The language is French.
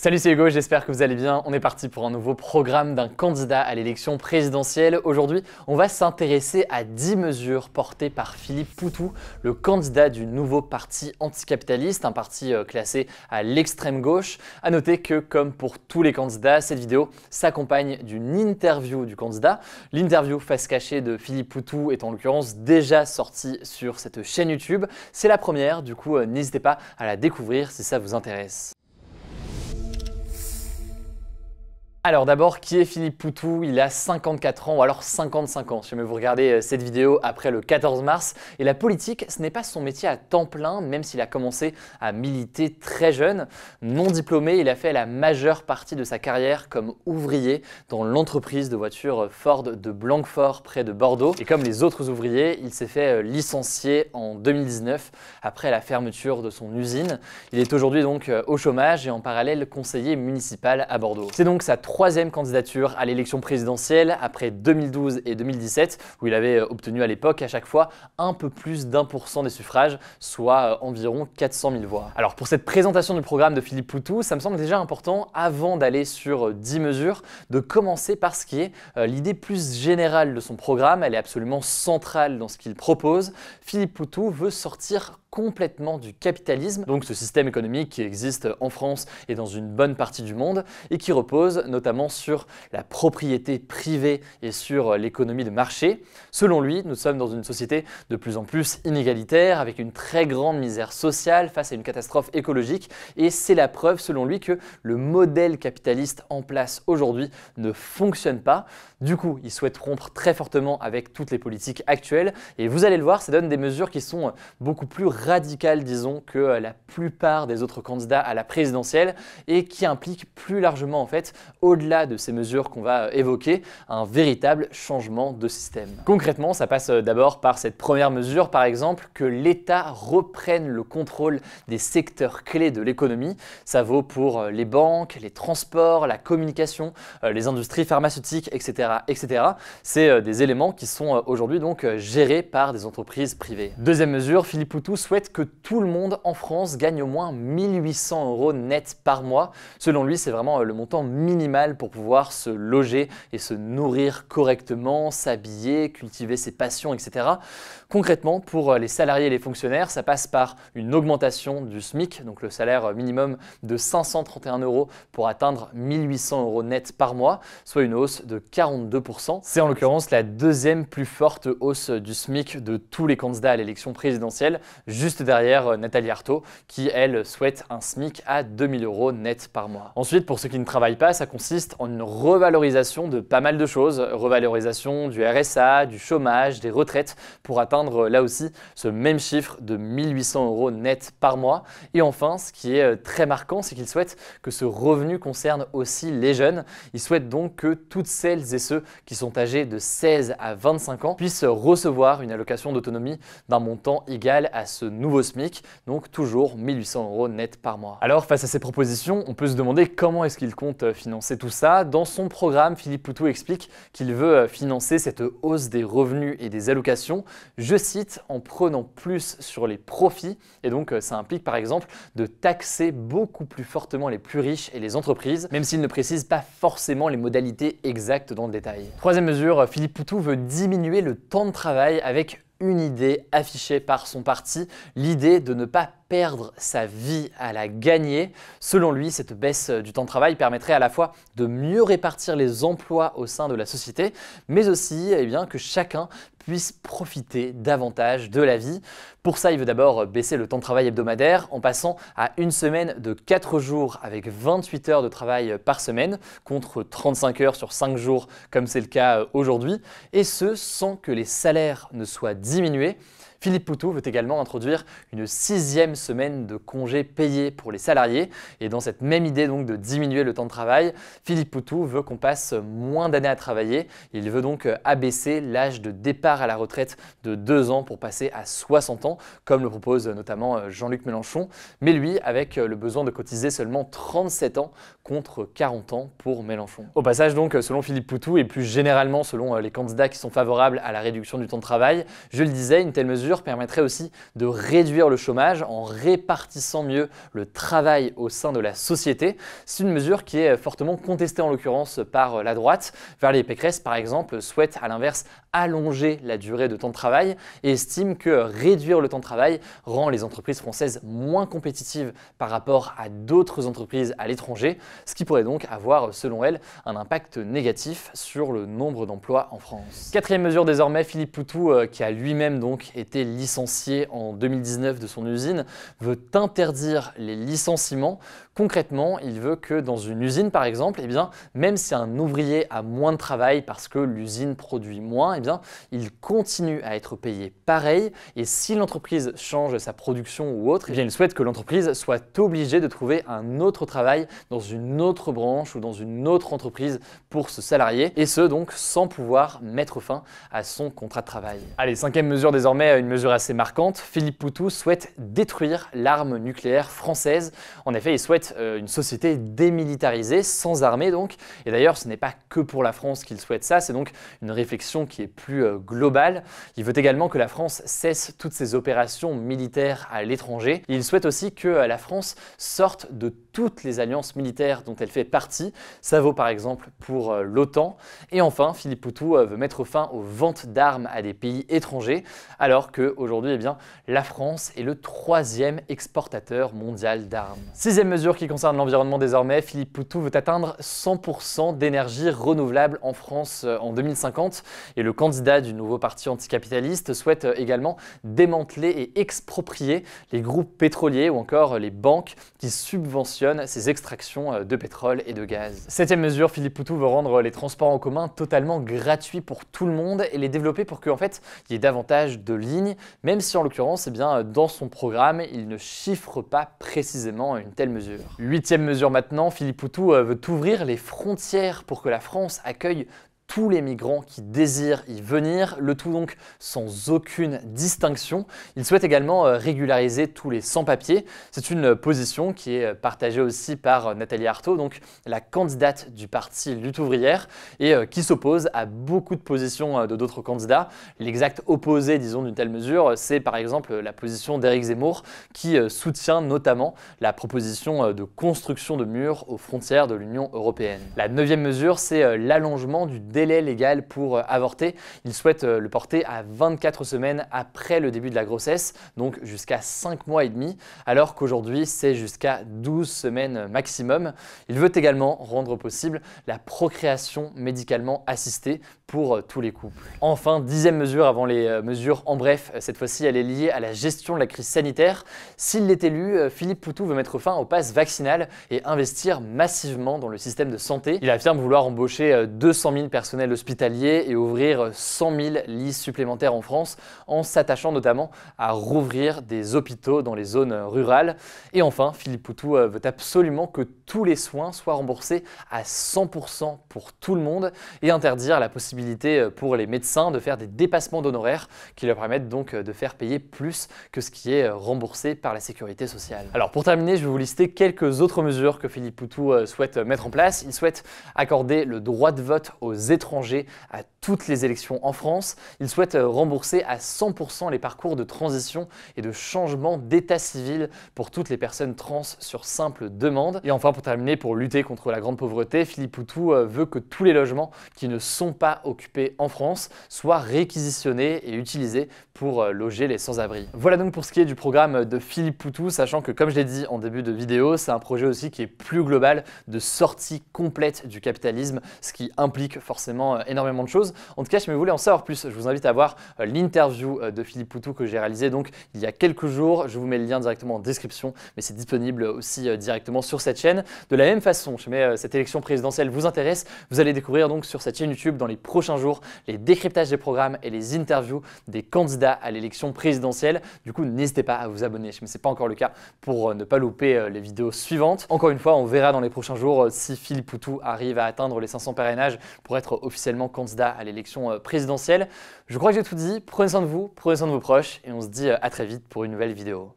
Salut c'est Hugo, j'espère que vous allez bien. On est parti pour un nouveau programme d'un candidat à l'élection présidentielle. Aujourd'hui, on va s'intéresser à 10 mesures portées par Philippe Poutou, le candidat du nouveau parti anticapitaliste, un parti euh, classé à l'extrême gauche. A noter que, comme pour tous les candidats, cette vidéo s'accompagne d'une interview du candidat. L'interview face cachée de Philippe Poutou est en l'occurrence déjà sortie sur cette chaîne YouTube. C'est la première, du coup, euh, n'hésitez pas à la découvrir si ça vous intéresse. Alors d'abord, qui est Philippe Poutou? Il a 54 ans, ou alors 55 ans, si vous regardez euh, cette vidéo après le 14 mars. Et la politique, ce n'est pas son métier à temps plein, même s'il a commencé à militer très jeune. Non diplômé, il a fait la majeure partie de sa carrière comme ouvrier dans l'entreprise de voitures Ford de Blanquefort, près de Bordeaux. Et comme les autres ouvriers, il s'est fait euh, licencier en 2019, après la fermeture de son usine. Il est aujourd'hui donc euh, au chômage et en parallèle conseiller municipal à Bordeaux. Troisième candidature à l'élection présidentielle après 2012 et 2017, où il avait euh, obtenu à l'époque à chaque fois un peu plus d'un pour cent des suffrages, soit euh, environ 400 000 voix. Alors pour cette présentation du programme de Philippe Poutou, ça me semble déjà important, avant d'aller sur 10 euh, mesures, de commencer par ce qui est l'idée plus générale de son programme. Elle est absolument centrale dans ce qu'il propose. Philippe Poutou veut sortir complètement du capitalisme, donc ce système économique qui existe en France et dans une bonne partie du monde, et qui repose notamment sur la propriété privée et sur l'économie de marché. Selon lui, nous sommes dans une société de plus en plus inégalitaire, avec une très grande misère sociale face à une catastrophe écologique, et c'est la preuve, selon lui, que le modèle capitaliste en place aujourd'hui ne fonctionne pas. Du coup, il souhaite rompre très fortement avec toutes les politiques actuelles, et vous allez le voir, ça donne des mesures qui sont beaucoup plus radical, disons, que euh, la plupart des autres candidats à la présidentielle et qui implique plus largement, en fait, au-delà de ces mesures qu'on va euh, évoquer, un véritable changement de système. Concrètement, ça passe euh, d'abord par cette première mesure, par exemple, que l'État reprenne le contrôle des secteurs clés de l'économie. Ça vaut pour les banques, les transports, la communication, les industries pharmaceutiques, etc. etc. C'est des éléments qui sont aujourd'hui donc gérés par des entreprises privées. Deuxième mesure, Philippe Poutou souhaite que tout le monde en France gagne au moins 1800 euros net par mois. Selon lui, c'est vraiment euh, le montant minimal pour pouvoir se loger et se nourrir correctement, s'habiller, cultiver ses passions, etc. Concrètement, pour euh, les salariés et les fonctionnaires, ça passe par une augmentation du SMIC, donc le salaire minimum de 531 euros pour atteindre 1800 euros net par mois, soit une hausse de 42%. C'est en l'occurrence la deuxième plus forte hausse du SMIC de tous les candidats à l'élection présidentielle, juste derrière euh, Nathalie Arthaud, qui elle souhaite un SMIC à 2000 euros net par mois. Ensuite, pour ceux qui ne travaillent pas, ça consiste en une revalorisation de pas mal de choses, revalorisation du RSA, du chômage, des retraites, pour atteindre euh, là aussi ce même chiffre de 1800 euros net par mois. Et enfin, ce qui est euh, très marquant, c'est qu'il souhaite que ce revenu concerne aussi les jeunes. Il souhaite donc que toutes celles et ceux qui sont âgés de 16 à 25 ans puissent recevoir une allocation d'autonomie d'un montant égal à ce nouveau SMIC, donc toujours 1800 euros net par mois. Alors face à ces propositions, on peut se demander comment est-ce qu'il compte euh, financer tout ça. Dans son programme, Philippe Poutou explique qu'il veut euh, financer cette hausse des revenus et des allocations, je cite, en prenant plus sur les profits, et donc euh, ça implique par exemple de taxer beaucoup plus fortement les plus riches et les entreprises, même s'il ne précise pas forcément les modalités exactes dans le détail. Troisième mesure, Philippe Poutou veut diminuer le temps de travail avec une idée affichée par son parti, l'idée de ne pas perdre sa vie à la gagner. Selon lui, cette baisse du temps de travail permettrait à la fois de mieux répartir les emplois au sein de la société, mais aussi eh bien, que chacun puisse profiter davantage de la vie. Pour ça, il veut d'abord baisser le temps de travail hebdomadaire en passant à une semaine de 4 jours avec 28 heures de travail par semaine contre 35 heures sur 5 jours comme c'est le cas aujourd'hui, et ce sans que les salaires ne soient diminués. Philippe Poutou veut également introduire une sixième semaine de congés payés pour les salariés. Et dans cette même idée donc de diminuer le temps de travail, Philippe Poutou veut qu'on passe moins d'années à travailler. Il veut donc abaisser l'âge de départ à la retraite de 2 ans pour passer à 60 ans, comme le propose notamment Jean-Luc Mélenchon, mais lui avec le besoin de cotiser seulement 37 ans contre 40 ans pour Mélenchon. Au passage donc, selon Philippe Poutou et plus généralement selon les candidats qui sont favorables à la réduction du temps de travail, je le disais, une telle mesure permettrait aussi de réduire le chômage en répartissant mieux le travail au sein de la société. C'est une mesure qui est fortement contestée en l'occurrence par la droite. Valérie Pécresse, par exemple, souhaite à l'inverse allonger la durée de temps de travail et estime que réduire le temps de travail rend les entreprises françaises moins compétitives par rapport à d'autres entreprises à l'étranger, ce qui pourrait donc avoir, selon elle, un impact négatif sur le nombre d'emplois en France. Quatrième mesure désormais, Philippe Poutou, euh, qui a lui-même donc été licencié en 2019 de son usine, veut interdire les licenciements. Concrètement, il veut que dans une usine par exemple, eh bien, même si un ouvrier a moins de travail parce que l'usine produit moins, bien, il continue à être payé pareil. Et si l'entreprise change sa production ou autre, eh bien, il souhaite que l'entreprise soit obligée de trouver un autre travail dans une autre branche ou dans une autre entreprise pour ce salarié. Et ce, donc, sans pouvoir mettre fin à son contrat de travail. Allez, cinquième mesure désormais, une mesure assez marquante. Philippe Poutou souhaite détruire l'arme nucléaire française. En effet, il souhaite euh, une société démilitarisée, sans armée donc. Et d'ailleurs, ce n'est pas que pour la France qu'il souhaite ça, c'est donc une réflexion qui est plus euh, global. Il veut également que la France cesse toutes ses opérations militaires à l'étranger. Il souhaite aussi que euh, la France sorte de toutes les alliances militaires dont elle fait partie. Ça vaut par exemple pour euh, l'OTAN. Et enfin, Philippe Poutou veut mettre fin aux ventes d'armes à des pays étrangers, alors qu'aujourd'hui, eh la France est le troisième exportateur mondial d'armes. Sixième mesure qui concerne l'environnement désormais, Philippe Poutou veut atteindre 100% d'énergie renouvelable en France en 2050 et le candidat du nouveau parti anticapitaliste souhaite euh, également démanteler et exproprier les groupes pétroliers ou encore les banques qui subventionnent ces extractions euh, de pétrole et de gaz. Septième mesure, Philippe Poutou veut rendre les transports en commun totalement gratuits pour tout le monde et les développer pour qu'en fait il y ait davantage de lignes, même si en l'occurrence, eh bien, dans son programme, il ne chiffre pas précisément une telle mesure. Huitième mesure maintenant, Philippe Poutou euh, veut ouvrir les frontières pour que la France accueille tous les migrants qui désirent y venir, le tout donc sans aucune distinction. Il souhaite également euh, régulariser tous les sans-papiers. C'est une position qui est partagée aussi par euh, Nathalie Arthaud, donc la candidate du parti Lutte ouvrière, et euh, qui s'oppose à beaucoup de positions de d'autres candidats. L'exact opposé, disons, d'une telle mesure, c'est par exemple la position d'Éric Zemmour, qui soutient notamment la proposition de construction de murs aux frontières de l'Union européenne. La neuvième mesure, c'est l'allongement du délai délai légal pour euh, avorter. Il souhaite euh, le porter à 24 semaines après le début de la grossesse, donc jusqu'à 5 mois et demi, alors qu'aujourd'hui c'est jusqu'à 12 semaines maximum. Il veut également rendre possible la procréation médicalement assistée pour euh, tous les couples. Enfin, dixième mesure avant les mesures en bref, cette fois-ci elle est liée à la gestion de la crise sanitaire. S'il est élu, Philippe Poutou veut mettre fin au pass vaccinal et investir massivement dans le système de santé. Il affirme vouloir embaucher 200 000 personnes hospitalier et ouvrir 100 000 lits supplémentaires en France en s'attachant notamment à rouvrir des hôpitaux dans les zones rurales. Et enfin, Philippe Poutou euh, veut absolument que tous les soins soient remboursés à 100% pour tout le monde et interdire la possibilité euh, pour les médecins de faire des dépassements d'honoraires qui leur permettent donc euh, de faire payer plus que ce qui est remboursé par la sécurité sociale. Alors pour terminer, je vais vous lister quelques autres mesures que Philippe Poutou souhaite mettre en place. Il souhaite accorder le droit de vote aux étrangers à toutes les élections en France. Il souhaite euh, rembourser à 100% les parcours de transition et de changement d'état civil pour toutes les personnes trans sur simple demande. Et enfin, pour terminer, pour lutter contre la grande pauvreté, Philippe Poutou euh, veut que tous les logements qui ne sont pas occupés en France soient réquisitionnés et utilisés pour euh, loger les sans-abri. Voilà donc pour ce qui est du programme de Philippe Poutou, sachant que comme je l'ai dit en début de vidéo, c'est un projet aussi qui est plus global de sortie complète du capitalisme, ce qui implique forcément énormément de choses. En tout cas, si vous voulez en savoir plus, je vous invite à voir euh, l'interview euh, de Philippe Poutou que j'ai réalisé donc il y a quelques jours. Je vous mets le lien directement en description, mais c'est disponible aussi euh, directement sur cette chaîne. De la même façon, mets cette élection présidentielle vous intéresse, vous allez découvrir donc sur cette chaîne YouTube dans les prochains jours les décryptages des programmes et les interviews des candidats à l'élection présidentielle. Du coup, n'hésitez pas à vous abonner, mais ce n'est pas encore le cas pour ne pas louper les vidéos suivantes. Encore une fois, on verra dans les prochains jours si Philippe Poutou arrive à atteindre les 500 parrainages pour être officiellement candidat à l'élection euh, présidentielle. Je crois que j'ai tout dit. Prenez soin de vous, prenez soin de vos proches et on se dit euh, à très vite pour une nouvelle vidéo.